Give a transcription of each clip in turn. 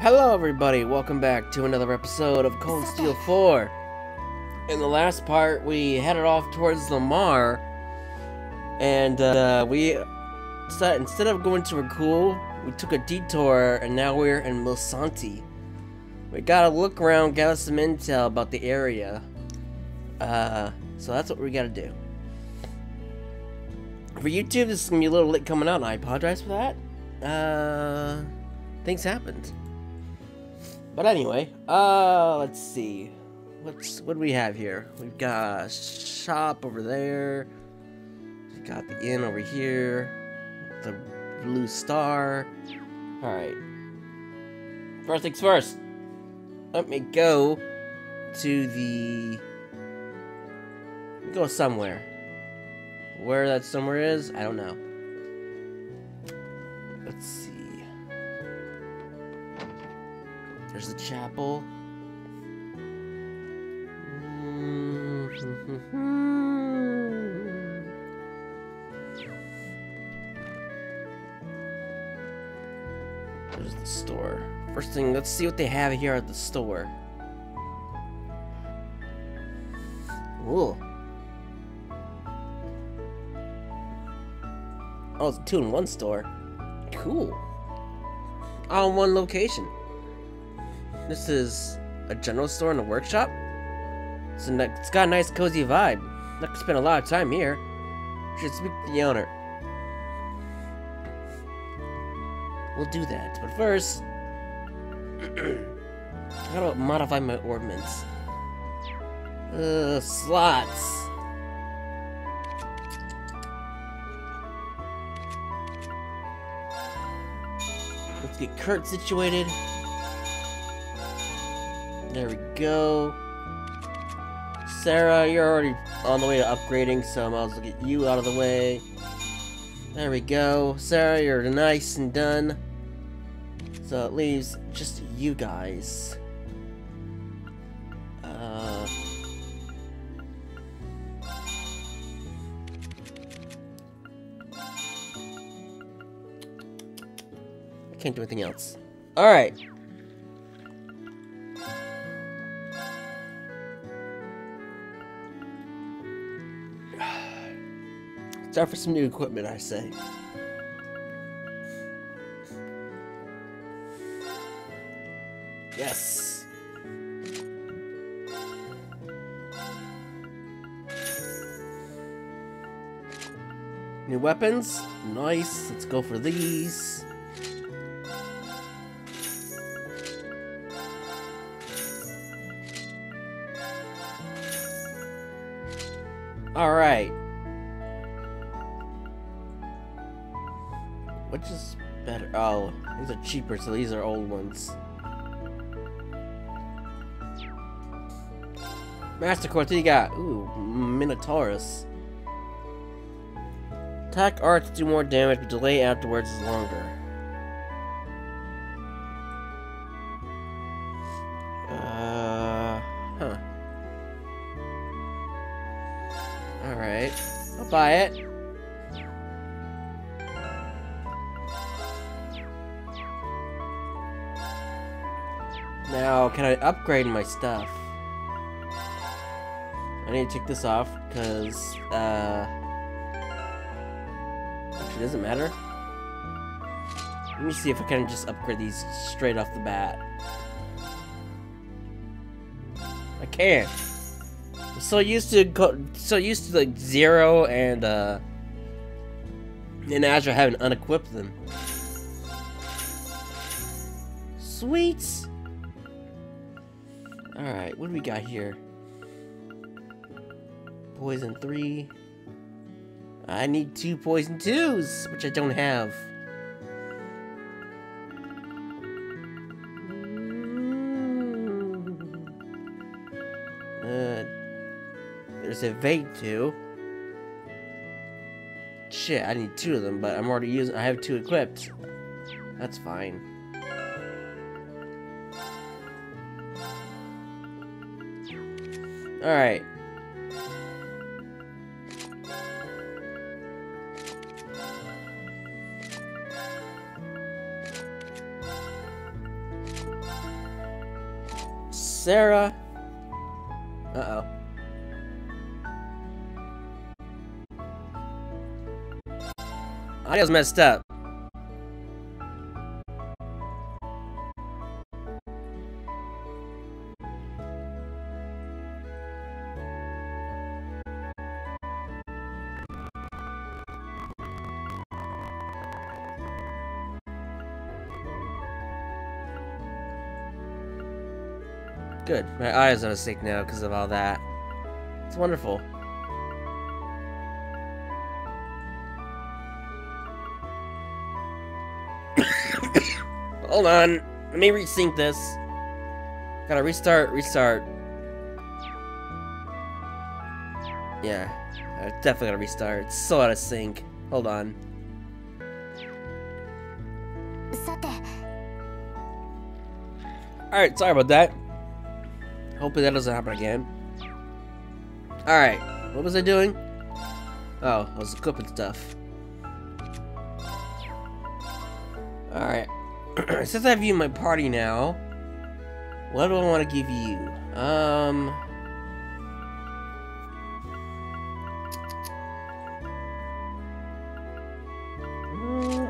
Hello everybody, welcome back to another episode of Cold Steel 4. In the last part, we headed off towards Lamare, and uh, we decided instead of going to Raquel, we took a detour, and now we're in Milsante. We gotta look around, gather some intel about the area. Uh, so that's what we gotta do. For YouTube, this is gonna be a little late coming out, and I apologize for that. Uh, things happened. But anyway, uh, let's see. What's what do we have here? We've got a shop over there. We've got the inn over here. The blue star. All right. First things first. Let me go to the. Go somewhere. Where that somewhere is, I don't know. Let's see. There's the chapel. There's the store. First thing, let's see what they have here at the store. Ooh. Oh, it's a two-in-one store. Cool. All in one location. This is a general store and a workshop. It's, a, it's got a nice cozy vibe. Not to spend a lot of time here. Should speak to the owner. We'll do that, but first, how I modify my orbments? Uh, slots. Let's get Kurt situated. There we go. Sarah, you're already on the way to upgrading, so I might as well get you out of the way. There we go. Sarah, you're nice and done. So it leaves just you guys. Uh... I can't do anything else. Alright. Time for some new equipment, I say. Yes. New weapons? Nice. Let's go for these. Alright. Oh, these are cheaper, so these are old ones. Master Quartz, what do you got? Ooh, Minotaurus. Attack arts do more damage, but delay afterwards is longer. Uh, huh. Alright. I'll buy it. Now, can I upgrade my stuff? I need to take this off, because, uh... Actually, doesn't matter. Let me see if I can just upgrade these straight off the bat. I can't. I'm so used to go, so used to like zero and uh in Azure having unequipped them. Sweet. Alright, what do we got here? Poison 3. I need two poison 2s, which I don't have. Uh, there's a Vade 2. Shit, I need two of them, but I'm already using- I have two equipped. That's fine. Alright. Sarah. Uh-oh. Audio's messed up. Good. My eyes are sick now because of all that. It's wonderful. Hold on. Let me resync this. Gotta restart, restart. Yeah. I definitely gotta restart. It's so out of sync. Hold on. Alright, sorry about that. Hopefully that doesn't happen again. Alright, what was I doing? Oh, I was equipping stuff. Alright. Since I have you in my party now, what do I want to give you? Um...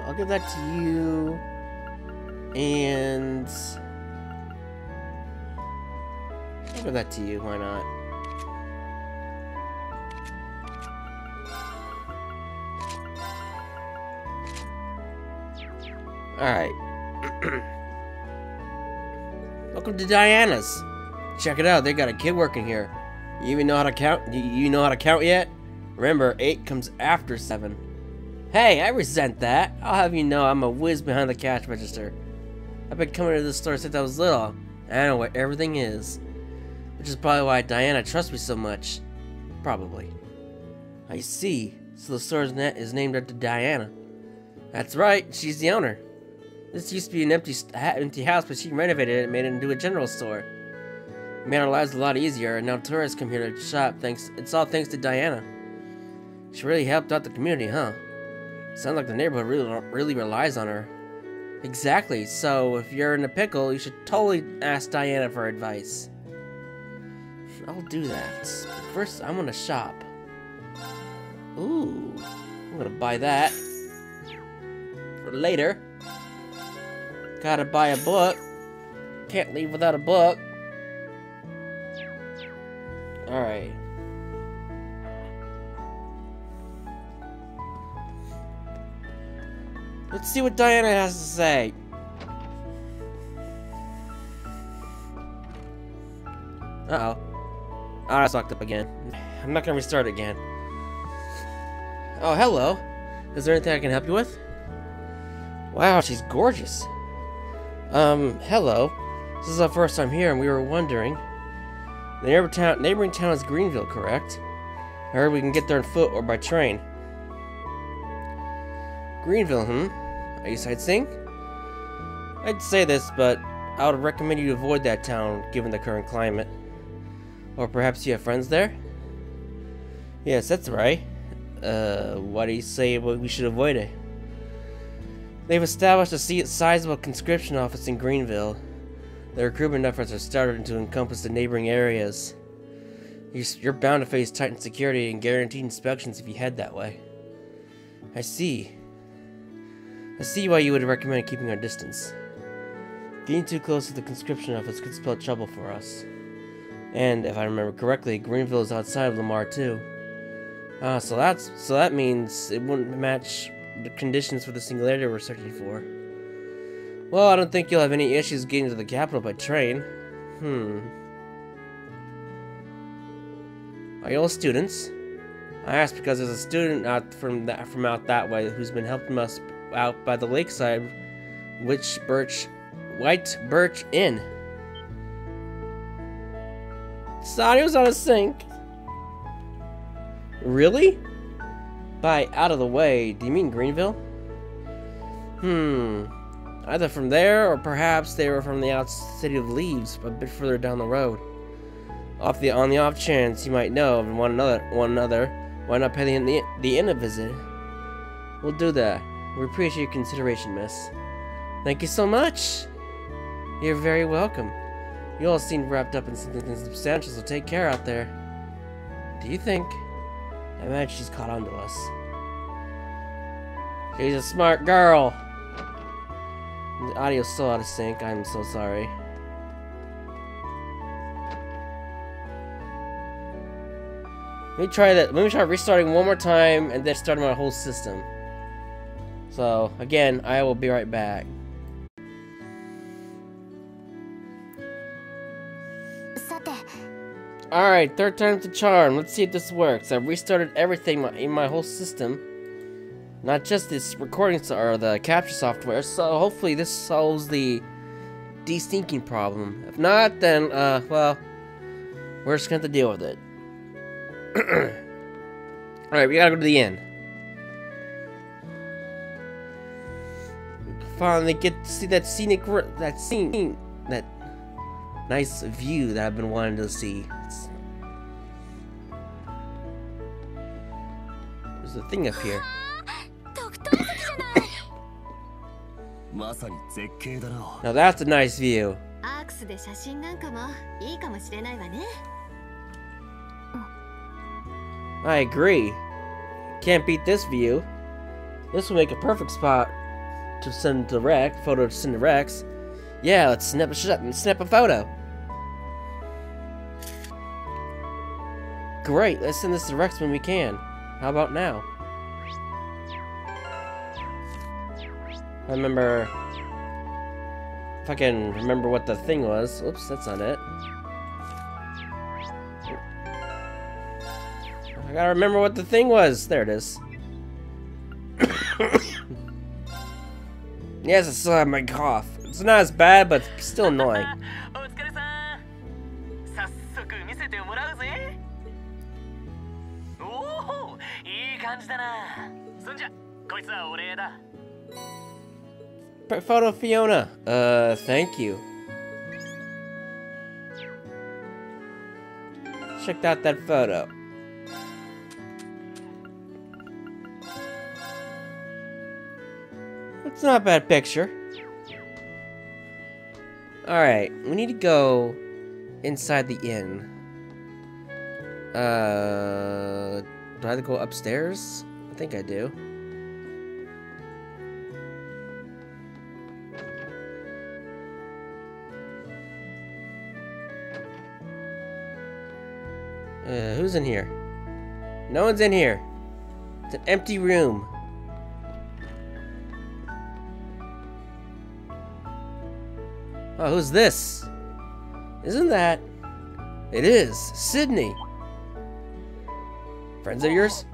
I'll give that to you. And... that to you, why not? Alright. Welcome to Diana's. Check it out, they got a kid working here. You even know how to count? You, know how to count yet? Remember, 8 comes after 7. Hey, I resent that. I'll have you know I'm a whiz behind the cash register. I've been coming to this store since I was little. I know where everything is. Which is probably why Diana trusts me so much. Probably. I see. So the store's net is named after Diana. That's right, she's the owner. This used to be an empty empty house, but she renovated it and made it into a general store. It made our lives a lot easier, and now tourists come here to shop. Thanks, it's all thanks to Diana. She really helped out the community, huh? Sounds like the neighborhood really really relies on her. Exactly. So if you're in a pickle, you should totally ask Diana for advice. I'll do that. First, I'm gonna shop. Ooh, I'm gonna buy that for later. Gotta buy a book. Can't leave without a book. Alright. Let's see what Diana has to say. Uh-oh. Oh, that's locked up again. I'm not gonna restart again. Oh, hello. Is there anything I can help you with? Wow, she's gorgeous. Um, hello. This is our first time here, and we were wondering. The neighbor town, neighboring town is Grenville, correct? I heard we can get there on foot or by train. Grenville, hmm? Are you sightseeing? I'd say this, but I would recommend you avoid that town, given the current climate. Or perhaps you have friends there? Yes, that's right. Uh, why do you say we should avoid it? They've established a sizable conscription office in Grenville. Their recruitment efforts are starting to encompass the neighboring areas. You're bound to face tightened security and guaranteed inspections if you head that way. I see. I see why you would recommend keeping our distance. Getting too close to the conscription office could spell trouble for us. And, if I remember correctly, Grenville is outside of Lamare too. Ah, so that's so that means it wouldn't match the conditions for the singularity we're searching for. Well, I don't think you'll have any issues getting to the capital by train. Hmm. Are you all students? I ask because there's a student out from that from out that way who's been helping us out by the lakeside Which Birch White Birch Inn. Sonny on a sink. Really? By out of the way, do you mean Grenville? Hmm. Either from there, or perhaps they were from the out city of Leeves, a bit further down the road. Off the on the off chance you might know of one another, one another, why not pay the the, the inn a visit? We'll do that. We appreciate your consideration, miss. Thank you so much. You're very welcome. You all seem wrapped up in something substantial, so take care out there. Do you think? I imagine she's caught on to us. She's a smart girl. The audio's still out of sync. I'm so sorry. Let me try that. Let me try restarting one more time and then starting my whole system. So, again, I will be right back. Alright, third time's the charm. Let's see if this works. I've restarted everything in my whole system. Not just this recording or the capture software, so hopefully this solves the desyncing problem. If not, then, uh, well, we're just gonna have to deal with it. Alright, we gotta go to the end. Finally get to see that scenic, that scene, that nice view that I've been wanting to see. There's a thing up here. Now that's a nice view. I agree. Can't beat this view. This will make a perfect spot to send to Rex, photo to send to Rex. Yeah, let's snap a shot and snap a photo. Great, let's send this to Rex when we can. How about now? I remember... Can remember what the thing was. Oops, that's not it. I gotta remember what the thing was. There it is. yes, I still have my cough. It's not as bad, but still annoying. Photo Fiona. Uh, thank you. Checked out that photo. It's not a bad picture. Alright, we need to go inside the inn. Uh, do I have to go upstairs? I think I do. Uh, who's in here? No one's in here. It's an empty room. Oh, who's this? Isn't that... It is. Sidney. Friends of yours?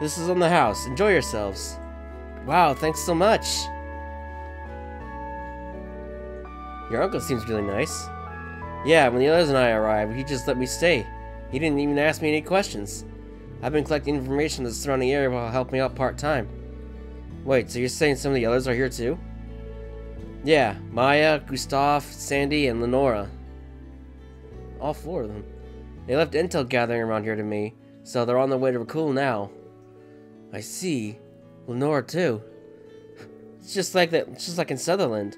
This is on the house. Enjoy yourselves. Wow, thanks so much. Your uncle seems really nice. Yeah, when the others and I arrived, he just let me stay. He didn't even ask me any questions. I've been collecting information in the surrounding area while helping out part-time. Wait, so you're saying some of the others are here too? Yeah, Maya, Gustav, Sandy, and Leonora. All four of them. They left intel gathering around here to me, so they're on their way to Raquel now. I see. Leonora too. It's just like that. It's just like in Sutherland.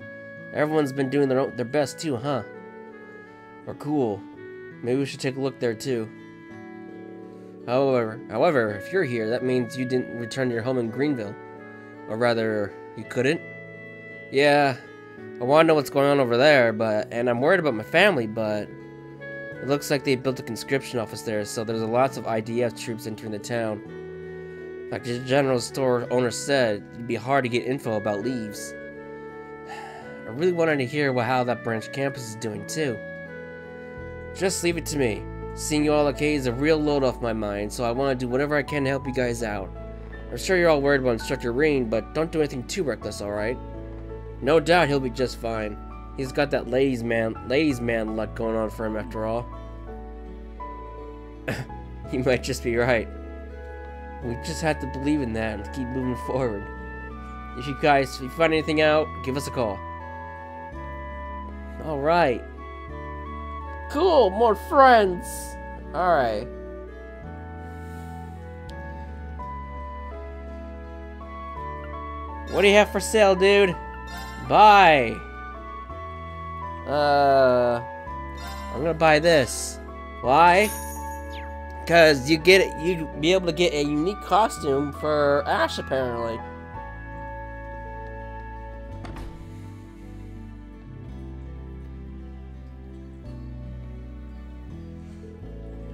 Everyone's been doing their own, their best too, huh? Or cool. Maybe we should take a look there too. However, however, if you're here, that means you didn't return to your home in Grenville. Or rather, you couldn't? Yeah, I want to know what's going on over there, but and I'm worried about my family, but it looks like they built a conscription office there, so there's a lots of IDF troops entering the town. Like the general store owner said, it'd be hard to get info about Leeves. I really wanted to hear what, how that branch campus is doing too. Just leave it to me. Seeing you all okay is a real load off my mind, so I want to do whatever I can to help you guys out. I'm sure you're all worried about Instructor Rean, but don't do anything too reckless, alright? No doubt he'll be just fine. He's got that ladies man ladies man luck going on for him after all. he might just be right. We just have to believe in that and keep moving forward. If you guys, if you find anything out, give us a call. Alright. Cool, more friends! Alright. What do you have for sale, dude? Buy! Uh... I'm gonna buy this. Why? Because you get it, you'd be able to get a unique costume for Ash, apparently.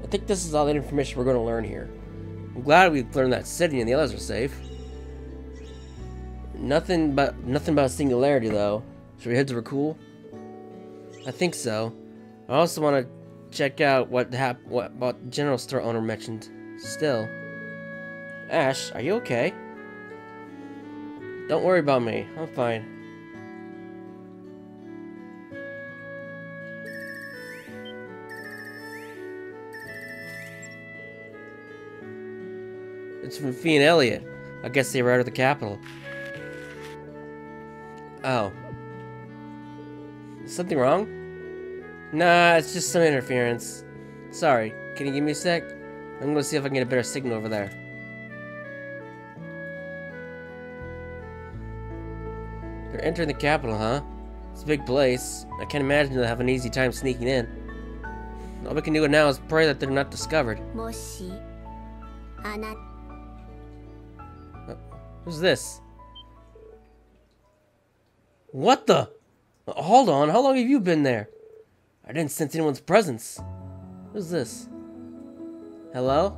I think this is all the information we're going to learn here. I'm glad we learned that City and the others are safe. Nothing but nothing about singularity though. Should we head to Raquel? I think so. I also want to check out what hap what what general store owner mentioned. Still, Ash, are you okay? Don't worry about me. I'm fine. It's from Fie and Elliot. I guess they were out of the capital. Oh. Is something wrong? Nah, it's just some interference. Sorry, can you give me a sec? I'm gonna see if I can get a better signal over there. They're entering the capital, huh? It's a big place. I can't imagine they'll have an easy time sneaking in. All we can do now is pray that they're not discovered. Uh, who's this? What the? Hold on, how long have you been there? I didn't sense anyone's presence. Who's this? Hello?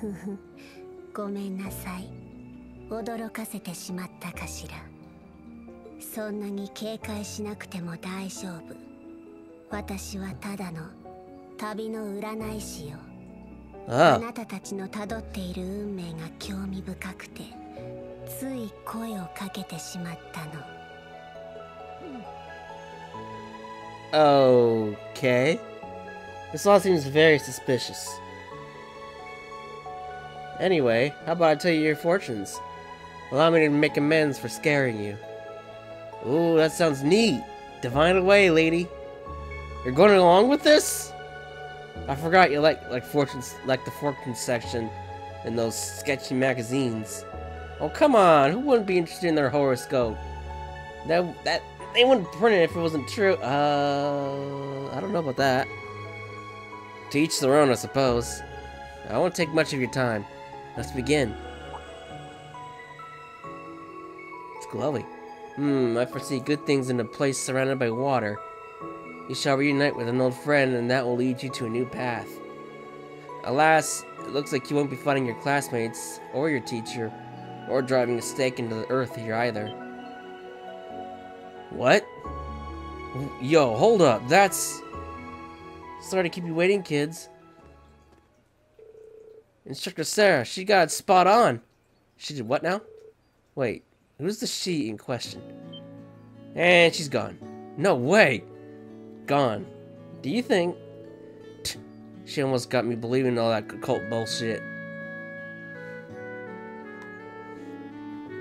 ごめんなさい。驚かせてしまったかしら。そんなに警戒しなくても大丈夫。私はただの旅の占い師よ。あなたたちのたどっている運命が興味深くて、つい声をかけてしまったの。Okay. This all seems very suspicious. Anyway, how about I tell you your fortunes? Allow me to make amends for scaring you. Ooh, that sounds neat. Divine away, lady. You're going along with this? I forgot you like like fortunes like the fortune section in those sketchy magazines. Oh come on, who wouldn't be interested in their horoscope? That that they wouldn't print it if it wasn't true. Uh, I don't know about that. To each their own, I suppose. I won't take much of your time. Let's begin. It's glowing. Hmm, I foresee good things in a place surrounded by water. You shall reunite with an old friend, and that will lead you to a new path. Alas, it looks like you won't be fighting your classmates, or your teacher, or driving a stake into the earth here either. What? Yo, hold up. That's... Sorry to keep you waiting, kids. Instructor Sarah, she got spot on. She did what now? Wait, who's the she in question? And she's gone. No way! Gone. Do you think... She almost got me believing all that cult bullshit.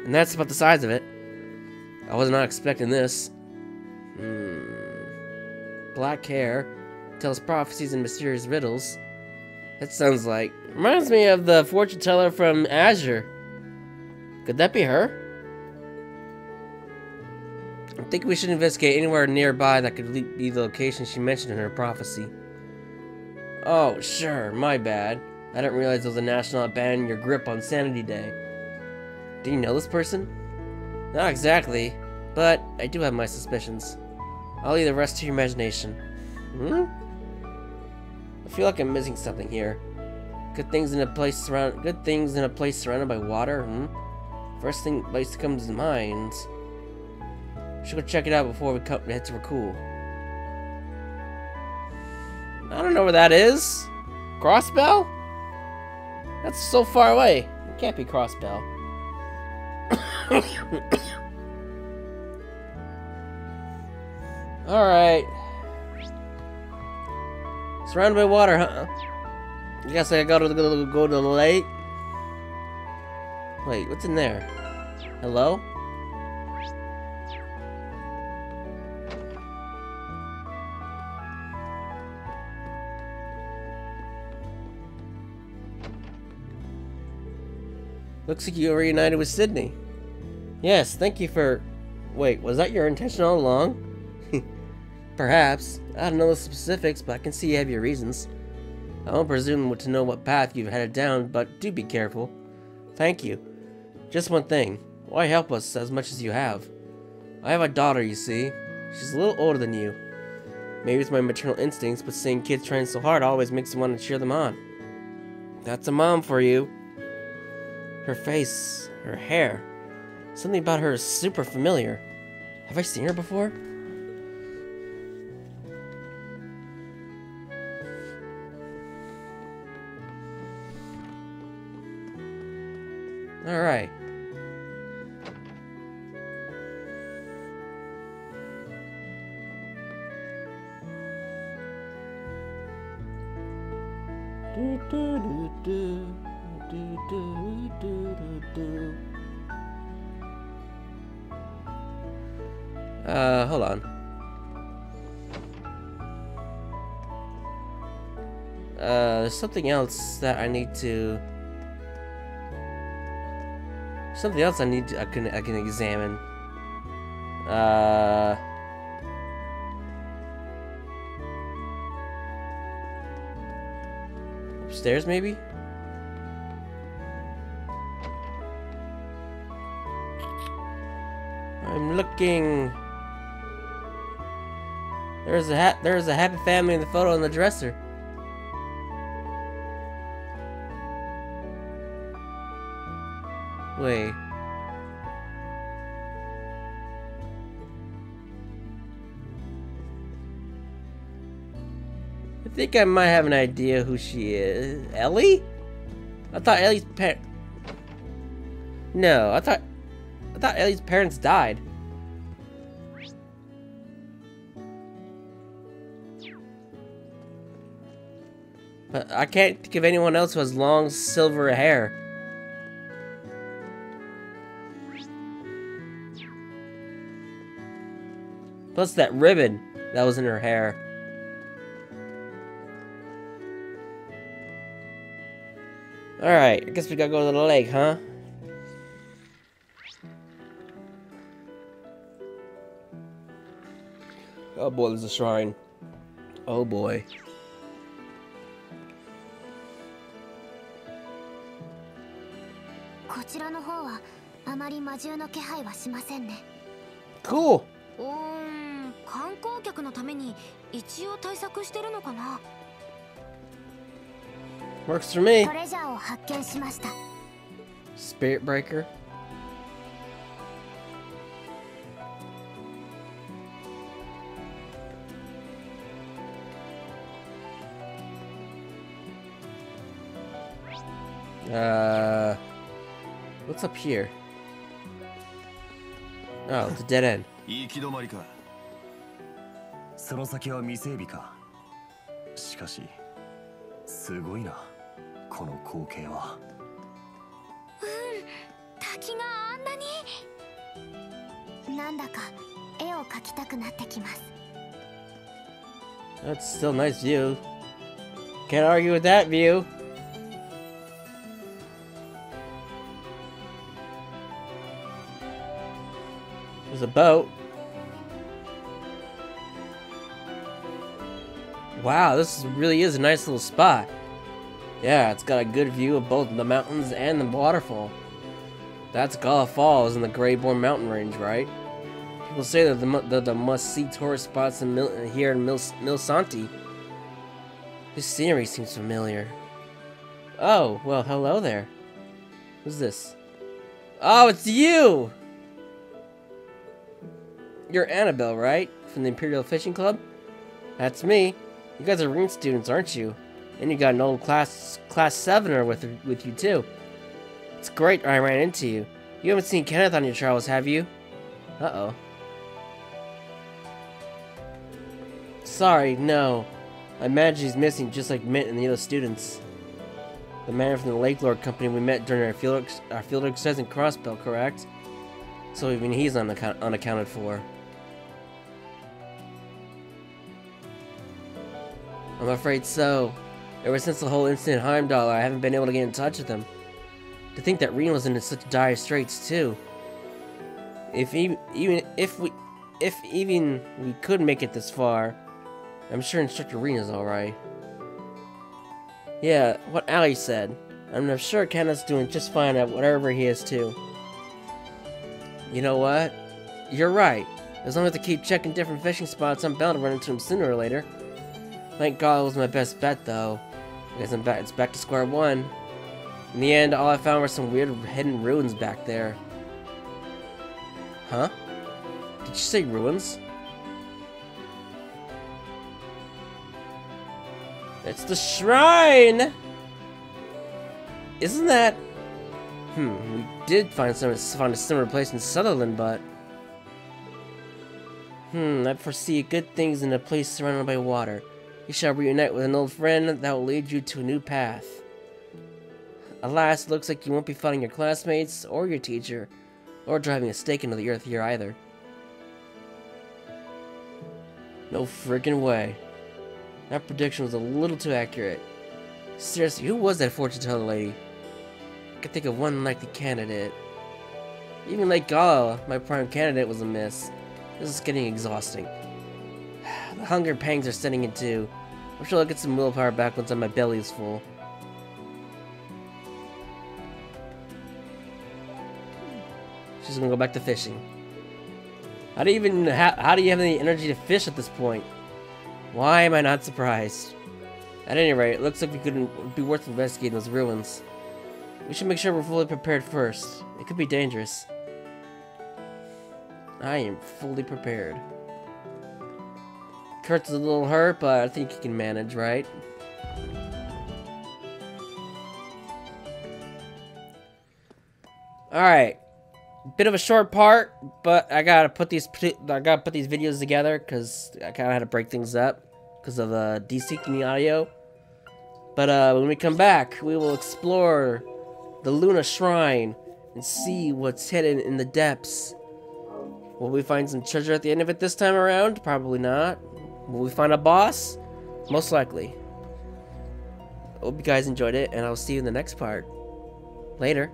And that's about the size of it. I was not expecting this. Hmm. Black hair. Tells prophecies and mysterious riddles. That sounds like... Reminds me of the fortune teller from Azure. Could that be her? I think we should investigate anywhere nearby that could be the location she mentioned in her prophecy. Oh, sure, my bad. I didn't realize it was a national abandoning your grip on Sanity Day. Do you know this person? Not exactly, but I do have my suspicions. I'll leave the rest to your imagination. Hmm? I feel like I'm missing something here. Good things in a place surrounded good things in a place surrounded by water, hmm? First thing place that comes to mind. Should go check it out before we come head to Raquel. I don't know where that is. Crossbell? That's so far away. It can't be Crossbell. Alright. Surrounded by water, huh? I guess I gotta go to the, go to the lake. Wait, what's in there? Hello? Looks like you reunited with Sidney. Yes, thank you for... Wait, was that your intention all along? Perhaps. I don't know the specifics, but I can see you have your reasons. I won't presume to know what path you've headed down, but do be careful. Thank you. Just one thing. Why help us as much as you have? I have a daughter, you see. She's a little older than you. Maybe it's my maternal instincts, but seeing kids trying so hard always makes me want to cheer them on. That's a mom for you. Her face, her hair. Something about her is super familiar. Have I seen her before? Alright. Something else that I need to... Something else I need to, I can, I can examine. Uh... Upstairs, maybe? I'm looking. There's a hat. There's a happy family in the photo in the dresser. Wait. I think I might have an idea who she is. Ellie? I thought Ellie's parent. No, I thought I thought Ellie's parents died. But I can't think of anyone else who has long silver hair. Plus that ribbon that was in her hair. Alright, I guess we gotta go to the lake, huh? Oh boy, there's a shrine. Oh boy. Cool. 客のために一応対策してるのかな Works for me. トレジャーを発見しました Spirit Breaker. Uh, what's up here? Oh, it's a dead end. その先は未整備かしかしすごいなこの光景は滝があんなになんだか絵を描きたくなってきます That's still a nice view. Can't argue with that view. There's a boat. Wow, this really is a nice little spot. Yeah, it's got a good view of both the mountains and the waterfall. That's Gala Falls in the Greyborn Mountain Range, right? People say that the, the, the must-see tourist spots in Mil- here in Mil- Milsante. This scenery seems familiar. Oh, well, hello there. Who's this? Oh, it's you! You're Annabelle, right? From the Imperial Fishing Club? That's me. You guys are Ring students, aren't you? And you got an old class class 7er with with you too. It's great I ran into you. You haven't seen Kenneth on your travels, have you? Uh-oh. Sorry, no. I imagine he's missing just like Mint and the other students. The man from the Lake Lord Company we met during our field, our field exercise in Crossbell, correct? So even he's unaccount unaccounted for. I'm afraid so. Ever since the whole incident at Heimdall, I haven't been able to get in touch with him. To think that Rean was in such dire straits too. If even, if we, if even we could make it this far, I'm sure Instructor Rean is alright. Yeah, what Ali said. I'm sure Kenneth's doing just fine at whatever he is too. You know what? You're right. As long as I keep checking different fishing spots, I'm bound to run into him sooner or later. Thank God it was my best bet, though. I guess I'm back, it's back to square one. In the end, all I found were some weird hidden ruins back there. Huh? Did you say ruins? It's the shrine! Isn't that... Hmm, we did find some find a similar place in Sutherland, but... Hmm, I foresee good things in a place surrounded by water. You shall reunite with an old friend that will lead you to a new path. Alas, it looks like you won't be fighting your classmates, or your teacher, or driving a stake into the earth here either. No freaking way. That prediction was a little too accurate. Seriously, who was that fortune teller lady? I could think of one likely candidate. Even Lake Gala, oh, my prime candidate, was a miss. This is getting exhausting. The hunger pangs are setting in too. I'm sure I'll get some willpower back once my belly is full. She's gonna go back to fishing. How do you even how, how do you have any energy to fish at this point? Why am I not surprised? At any rate, it looks like we could be worth investigating those ruins. We should make sure we're fully prepared first. It could be dangerous. I am fully prepared. Kurt's a little hurt, but I think he can manage, right? Alright. Bit of a short part, but I gotta put these I gotta put these videos together because I kind of had to break things up because of uh, desyncing the audio. But uh, when we come back, we will explore the Luna Shrine and see what's hidden in the depths. Will we find some treasure at the end of it this time around? Probably not. Will we find a boss? Most likely. Hope you guys enjoyed it, and I'll see you in the next part. Later.